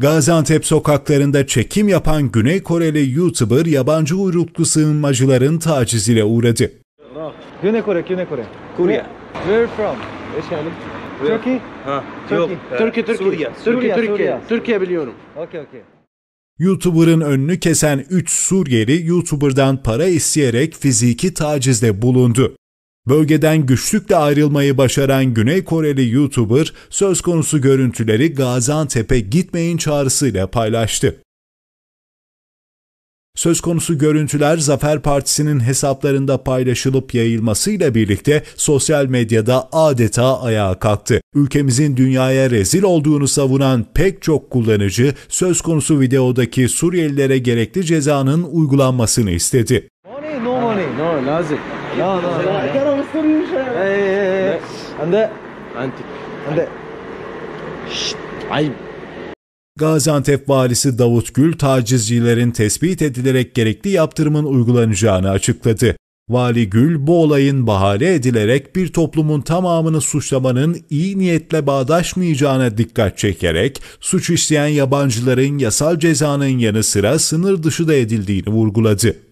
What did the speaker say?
Gaziantep sokaklarında çekim yapan Güney Koreli YouTuber yabancı uyruklu sığınmacıların tacizine uğradı. Güney Kore, Güney Kore. Korea. Where from? Eşyalim. Turkey? Ha, Türkiye, Türkiye. Suriye. Türkiye, Suriye, Türkiye. Suriye. Türkiye biliyorum. Okay, okay. YouTuber'ın önünü kesen 3 Suriyeli YouTuber'dan para isteyerek fiziki tacizde bulundu. Bölgeden güçlükle ayrılmayı başaran Güney Koreli YouTuber söz konusu görüntüleri Gaziantep'e gitmeyin çağrısıyla paylaştı. Söz konusu görüntüler Zafer Partisi'nin hesaplarında paylaşılıp yayılmasıyla birlikte sosyal medyada adeta ayağa kalktı. Ülkemizin dünyaya rezil olduğunu savunan pek çok kullanıcı söz konusu videodaki Suriyelilere gerekli cezanın uygulanmasını istedi. Money, no lazım. No, no, no. Hey, hey, hey, hey. And the, Antik. and the. Ayıp. Gaziantep valisi Davut Gül tacizcilerin tespit edilerek gerekli yaptırımın uygulanacağını açıkladı. Vali Gül bu olayın bahane edilerek bir toplumun tamamını suçlamanın iyi niyetle bağdaşmayacağına dikkat çekerek suç işleyen yabancıların yasal cezanın yanı sıra sınır dışı da edildiğini vurguladı.